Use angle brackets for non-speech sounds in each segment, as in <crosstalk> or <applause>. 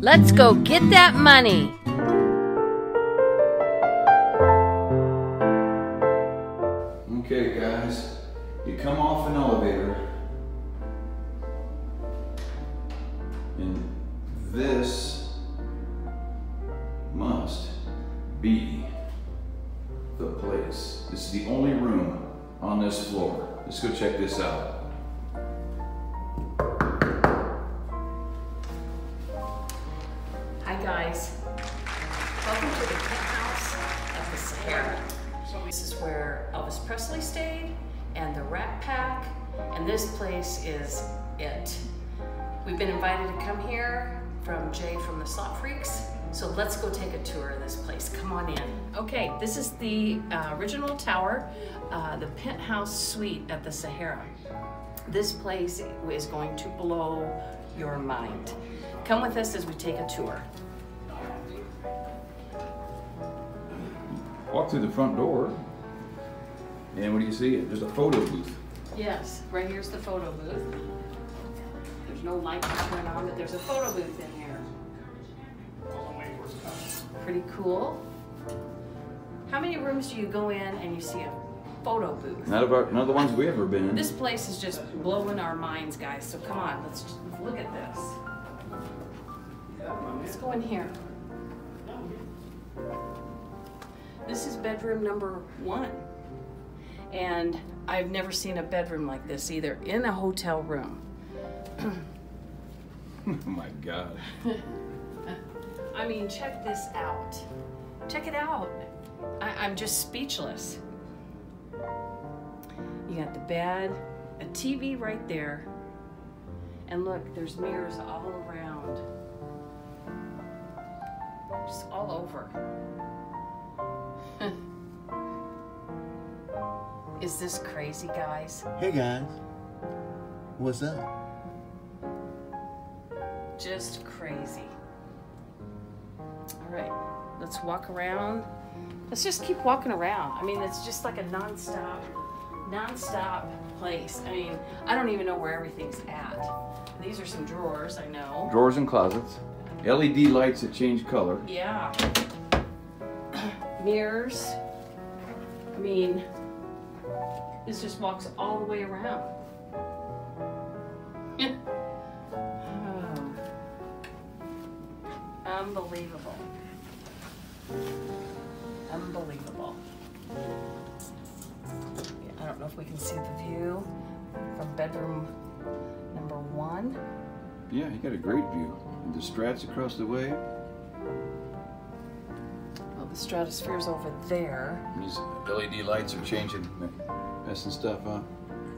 Let's go get that money. Hi guys. Welcome to the penthouse of the Sahara. This is where Elvis Presley stayed and the Rat Pack, and this place is it. We've been invited to come here from Jay from the Slot Freaks, so let's go take a tour of this place. Come on in. Okay, this is the uh, original tower, uh, the penthouse suite at the Sahara. This place is going to blow your mind. Come with us as we take a tour. Walk through the front door, and what do you see? There's a photo booth. Yes, right here's the photo booth. There's no light going on, but there's a photo booth in here. Pretty cool. How many rooms do you go in and you see a photo booth? None of our, none of the ones we've ever been in. This place is just blowing our minds, guys. So come on, let's just look at this. Let's go in here. This is bedroom number one. And I've never seen a bedroom like this either in a hotel room. oh <laughs> my God. I mean, check this out. Check it out. I, I'm just speechless. You got the bed, a TV right there, and look, there's mirrors all around. Just all over. <laughs> Is this crazy, guys? Hey guys, what's up? Just crazy. All right, let's walk around. Let's just keep walking around. I mean, it's just like a nonstop, nonstop place. I mean, I don't even know where everything's at. These are some drawers, I know. Drawers and closets. LED lights that change color. Yeah. <clears throat> Mirrors. I mean, this just walks all the way around. Oh. <laughs> Unbelievable. Unbelievable. Yeah, I don't know if we can see the view from bedroom number one. Yeah, you got a great view. And the strats across the way. Well, the stratosphere's over there. These LED lights are changing, messing stuff up.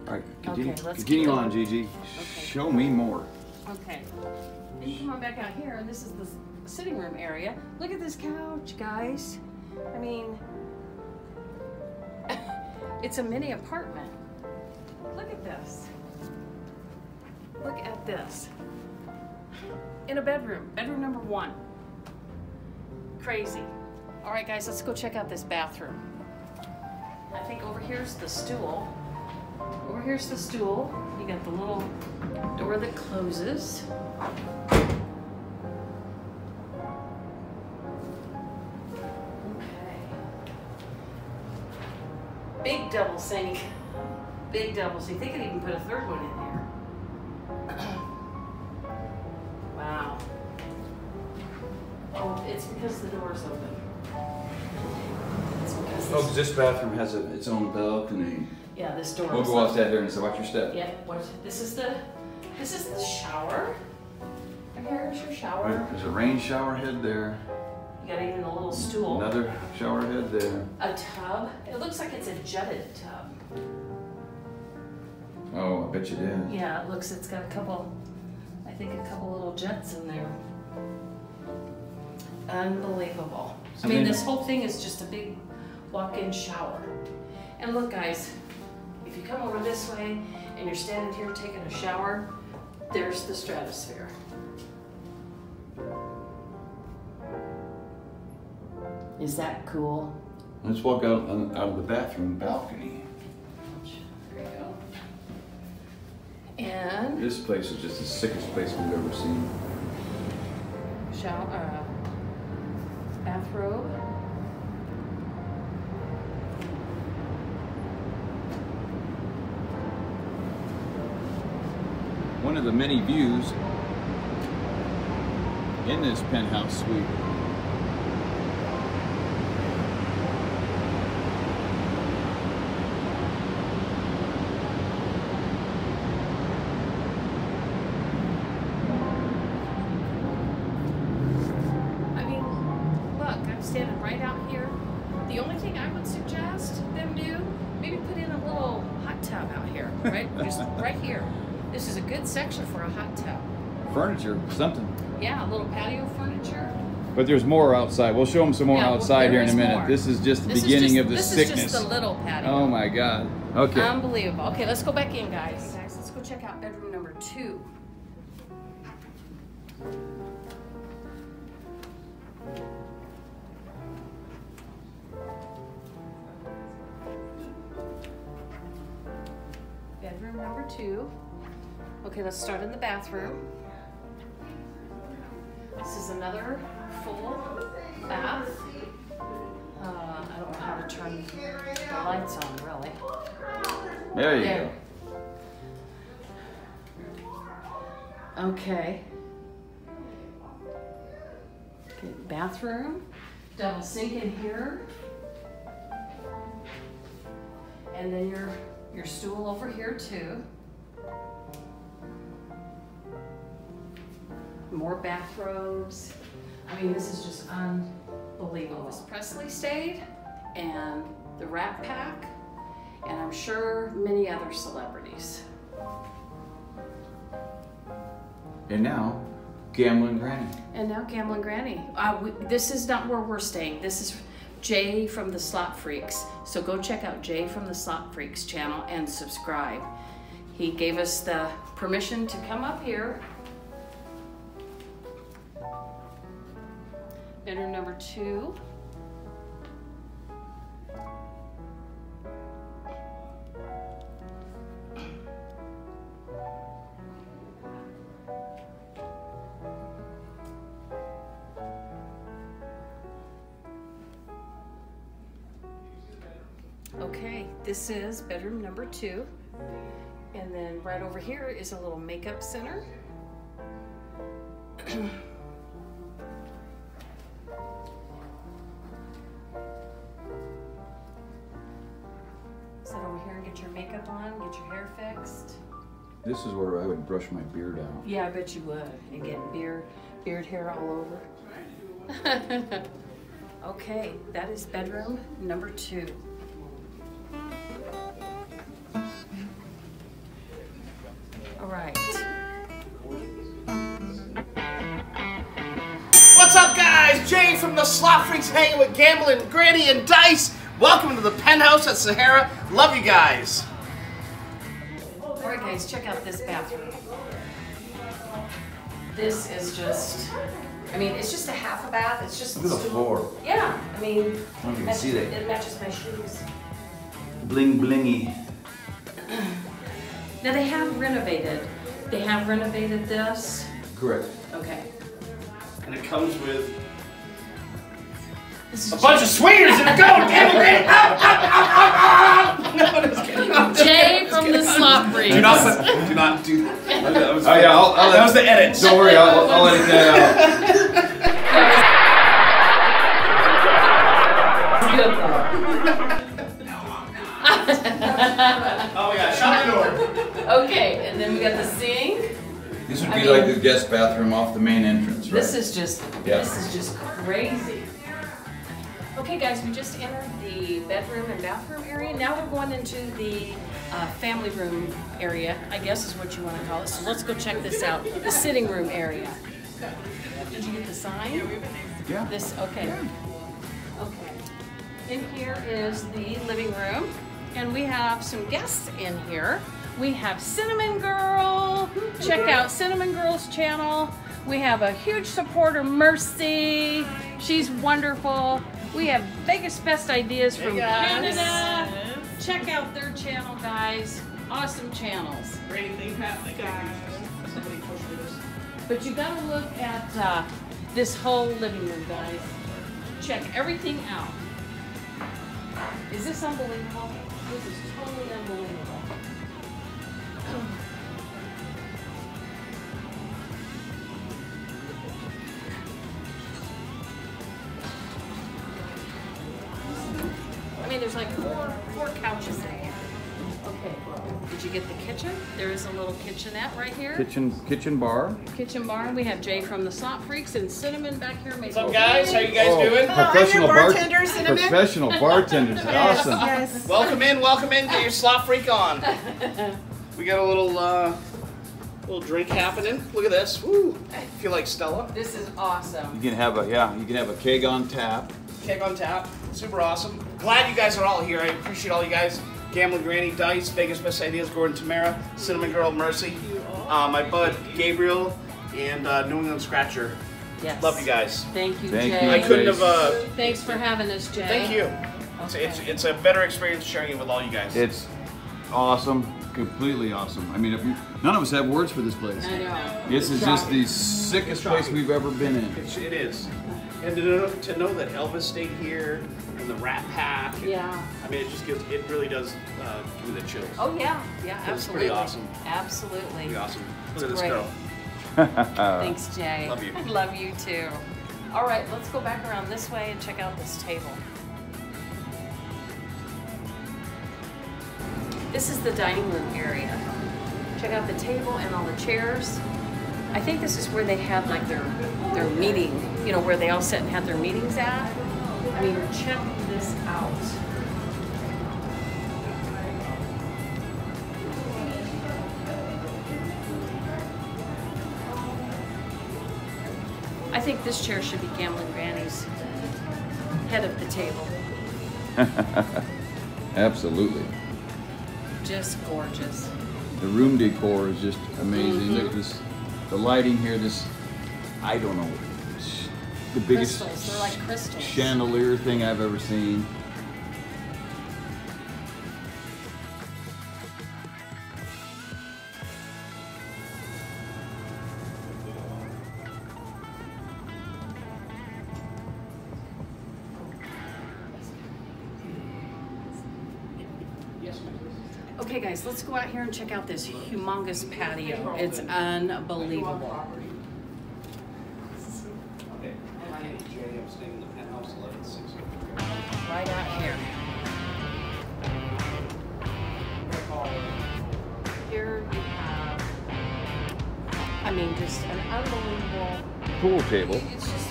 All right, continue, Okay, let's continue on, going. Gigi. Show me more. Okay. Then you come on back out here, and this is the sitting room area. Look at this couch, guys. I mean, <laughs> it's a mini apartment. Look at this. Look at this. In a bedroom, bedroom number one. Crazy. All right, guys, let's go check out this bathroom. I think over here's the stool. Over here's the stool. You got the little door that closes. Okay. Big double sink. Big double sink. They could even put a third one in there. Wow. Oh, it's because the door's open. It's because Oh, this, bathroom has a, its own balcony. yeah, this door We'll go outside there and say, watch your step. Yeah, what, this is the, this is the shower. And here's your shower. There's a rain shower head there. You got even a little stool. Another shower head there. A tub. It looks like it's a jutted tub. Oh, I bet you did. Yeah, it looks, it's got a couple, think a couple little jets in there. Unbelievable. I mean, this whole thing is just a big walk-in shower. And look, guys, if you come over this way and you're standing here taking a shower, there's the stratosphere. Is that cool? Let's walk out, uh, out of the bathroom balcony. And This place is just the sickest place we've ever seen. Shower, uh, bathrobe. One of the many views in this penthouse suite. Right? Here. This is a good section for a hot tub. Furniture, something. Yeah, a little patio furniture. But there's more outside. We'll show them some more Yeah, outside there here in a minute. more. This is just the This beginning just- of the this sickness. is just the little patio. oh my god. Okay. Unbelievable. Okay, let's go back in, guys. Guys, let's go check out bedroom number two. Bedroom number two. Okay, let's start in the bathroom. This is another full bath. Uh, I don't know how to turn the lights on, really. there you There. go. Okay. Okay, bathroom, double sink in here. And then your, your stool over here too. More bathrobes. I mean, this is just unbelievable. Elvis Presley stayed and the Rat Pack, and I'm sure many other celebrities. And now, gambling granny. And now Gambling Granny. Uh, we, this is not where we're staying. This is Jay from the Slot Freaks. So go check out Jay from the Slot Freaks channel and subscribe. He gave us the permission to come up here. Bedroom number two. This is bedroom number two. And then right over here is a little makeup center. <clears throat> Sit over here and get your makeup on, get your hair fixed. This is where I would brush my beard out. Yeah, I bet you would. And get beard, beard hair all over. <laughs> okay, that is bedroom number two. Slot hanging with Gambling, Granny, and Dice. Welcome to the penthouse at Sahara. Love you guys. All right, guys, check out this bathroom. This is just, I mean, it's just a half a bath. It's just. Look at the stool- floor. Yeah, I mean. I don't know if you can matches- see that. It matches my shoes. Bling blingy. Now they have renovated. They have renovated this. Correct. Okay. And it comes with This a bunch of swingers and a go. <laughs> Gambling, Granny. Ah, <laughs> ah, ah, ah, ah. No, just kidding. Jay from the Slot Freaks. Do not, put- <laughs> do not do that. was, Oh yeah, I'll, I'll that was the edit. Don't worry, I'll, I'll edit that out. Good though. Oh yeah, shut the door. Okay, and then we got the sink. This would I be like the guest bathroom off the main entrance, right? This is just, Yeah. this is just crazy. Okay, guys, we just entered the bedroom and bathroom area. Now we're going into the uh, family room area, I guess is what you want to call it. So let's go check this out. The sitting room area. Did you get the sign? yeah. This, okay. Okay. In here is the living room, and we have some guests in here. We have Cinnamon Girl. Check out Cinnamon Girl's channel. We have a huge supporter, Mercy. She's wonderful. We have Vegas Best Ideas from Canada. Check out their channel, guys. awesome channels. Great thing happening. Push. But you gotta look at uh, this whole living room, guys. Check everything out. Is this unbelievable? This is totally unbelievable. There's like four four couches in here. Okay. Did you get the kitchen? There is a little kitchenette right here. Kitchen kitchen bar. Kitchen bar. We have Jay from the Slot Freaks and Cinnamon back here. What's up, guys? How you guys Oh, doing? Professional I'm bar- bartender, Cinnamon. Professional bartenders. <laughs> Awesome. Yes. Welcome in, welcome in. Get your slot freak on. We got a little uh, little drink happening. Look at this. Woo! I feel like Stella. This is awesome. You can have a yeah. You can have a keg on tap. Keg on tap. Super awesome. Glad you guys are all here. I appreciate all you guys. Gambling Granny, Dice, Vegas Best Ideas, Gordon Tamara, Cinnamon Girl, Mercy, uh, my bud Gabriel, and uh, New England Scratcher. Yes. Love you guys. Thank you, Thank Jay. you, I couldn't have. Uh, Thanks for having us, Jay. thank you. It's, it's, it's a better experience sharing it with all you guys. It's awesome. Completely awesome. I mean, if we, none of us have words for this place. I know. This is just the sickest place we've ever been in. It's, it is. And to know, to know that Elvis stayed here and the Rat Pack. Yeah. I mean, it just gives, it really does uh, give me the chills. Oh yeah, yeah, It's absolutely. pretty awesome. Absolutely. Pretty awesome. Look at this great. girl. <laughs> Thanks, Jay. Love you. <laughs> Love you too. All right, let's go back around this way and check out this table. This is the dining room area. Check out the table and all the chairs. I think this is where they had like their their meeting, you know, where they all sit and had their meetings at. I mean, check this out. I think this chair should be Gambling Granny's head of the table. <laughs> Absolutely. Just gorgeous. The room decor is just amazing. Look at this, the lighting here. This, I don't know, the biggest Crystals, they're like crystals. chandelier thing I've ever seen. Okay, guys, let's go out here and check out this humongous patio. It's unbelievable. I mean, just an unbelievable. Pool table. It's just,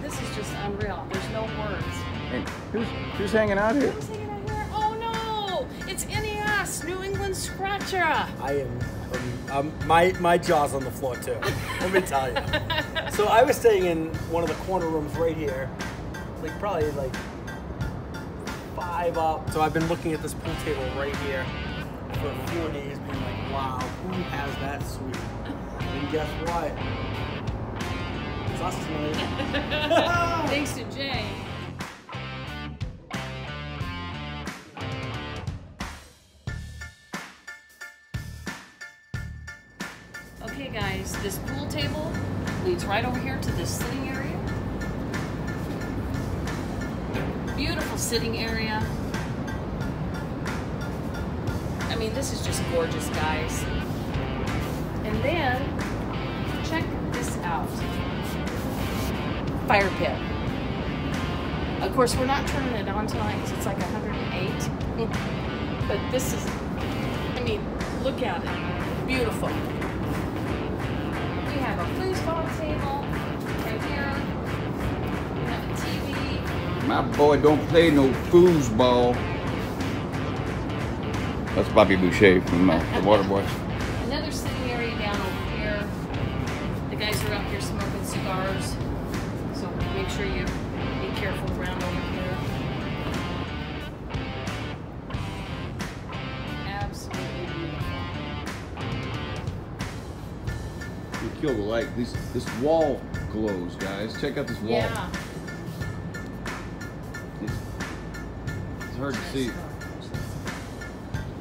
this is just unreal. There's no words. And who's who's hanging out here? Who's hanging out here? Oh no! It's NES, New England Scratcher. I am. Um, um, my my jaw's on the floor too. Let me tell you. <laughs> So I was staying in one of the corner rooms right here, like probably like five up. So I've been looking at this pool table right here for four days, being like, wow, who has that suite? And guess what? It's us tonight. <laughs> Thanks to Jay. Okay guys, this pool table leads right over here to this sitting area. Beautiful sitting area. I mean, this is just gorgeous, guys. And then, this out fire pit. Of course, we're not turning it on tonight because it's like 108. but this is, I mean, look at it. Beautiful. We have a foosball table right here. We have a TV. My boy don't play no foosball. That's Bobby Boucher from uh, the Water around over here. Absolutely beautiful. You kill the light. This this wall glows, guys. Check out this wall. Yeah. It's, it's hard to see.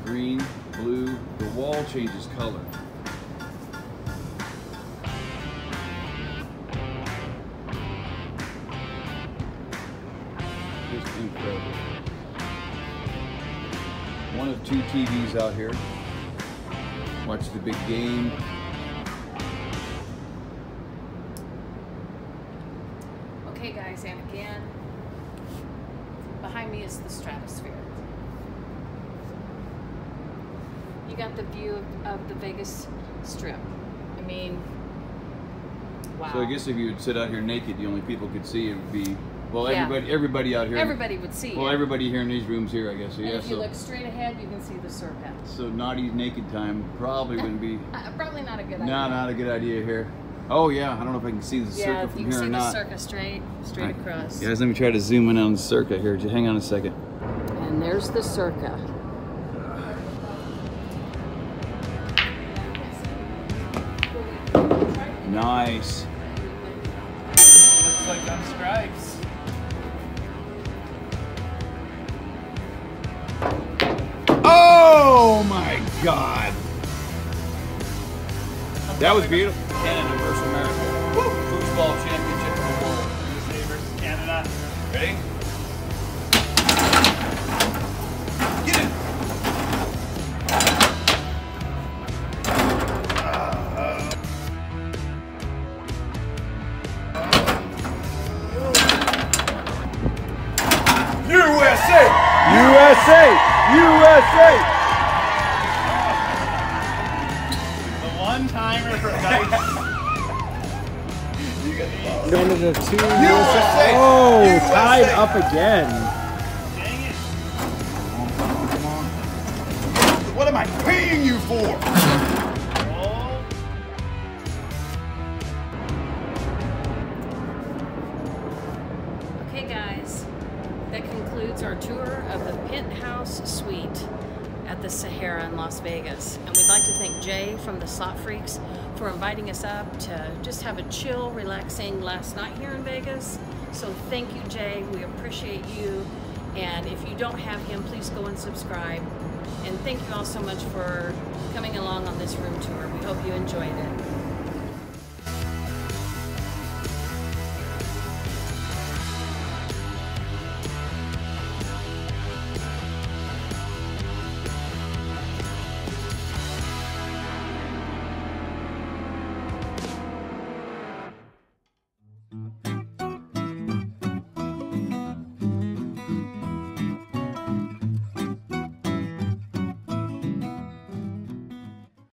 Green. blue. The wall changes color. One of two TVs out here. Watch the big game. Okay, guys, and again, behind me is the stratosphere. You got the view of, the Vegas Strip. I mean, wow. So I guess if you would sit out here naked, the only people could see it would be well, Yeah. everybody, everybody out here. everybody would see Well, it. everybody here in these rooms here, I guess. So and yeah, if you so look straight ahead, you can see the circa. so naughty naked time probably wouldn't be. Uh, <laughs> probably not a good idea. No, not a good idea here. Oh yeah, I don't know if I can see the Yeah, circle from you can here see or the not. circa straight, straight Alright. across. Guys, let me try to zoom in on the circa here. Just hang on a second. And there's the circa. Nice. Looks like on stripes. God. That was beautiful. Tied up again. Dang it. What am I paying you for? Okay, guys, that concludes our tour of the Penthouse Suite at the Sahara in Las Vegas. And we'd like to thank Jay from the Slot Freaks for inviting us up to just have a chill, relaxing last night here in Vegas. So thank you, Jay. We appreciate you. And if you don't have him, please go and subscribe. And thank you all so much for coming along on this room tour. We hope you enjoyed it.